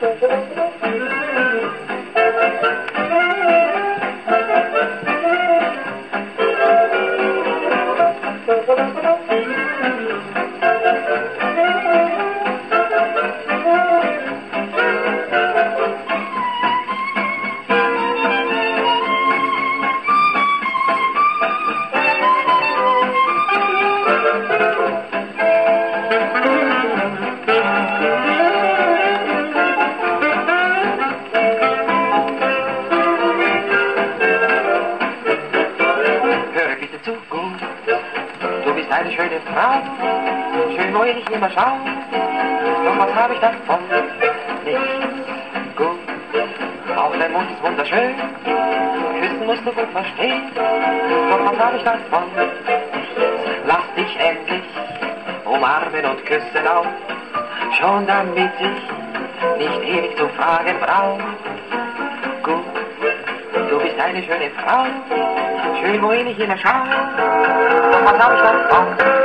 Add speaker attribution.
Speaker 1: Thank you. Eine schöne Frau, schön wo ich immer schau. Doch was habe ich davon? Nichts. Gut, auch dein Mund ist wunderschön, küssen musst du gut verstehen. Doch was habe ich davon? Lass dich endlich umarmen und küssen auch, schon damit ich nicht ewig zu fragen brauch. Bist eine schöne Frau, schön wohin ich immer schau. Was hab ich davon?